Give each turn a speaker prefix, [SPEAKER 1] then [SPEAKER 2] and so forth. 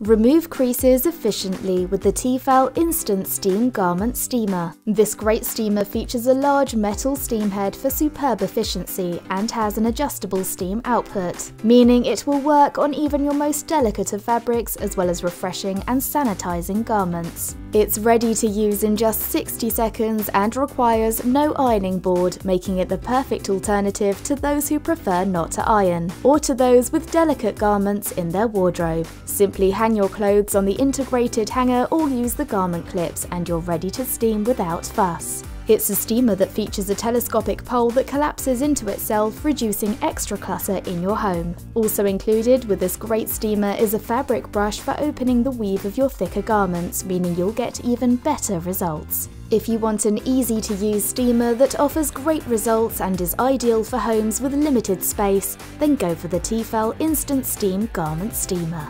[SPEAKER 1] Remove creases efficiently with the Tefal Instant Steam Garment Steamer. This great steamer features a large metal steam head for superb efficiency and has an adjustable steam output, meaning it will work on even your most delicate of fabrics as well as refreshing and sanitizing garments. It's ready to use in just 60 seconds and requires no ironing board, making it the perfect alternative to those who prefer not to iron, or to those with delicate garments in their wardrobe. Simply hang your clothes on the integrated hanger or use the garment clips and you're ready to steam without fuss. It's a steamer that features a telescopic pole that collapses into itself, reducing extra clutter in your home. Also included with this great steamer is a fabric brush for opening the weave of your thicker garments, meaning you'll get even better results. If you want an easy to use steamer that offers great results and is ideal for homes with limited space, then go for the Tefal Instant Steam Garment Steamer.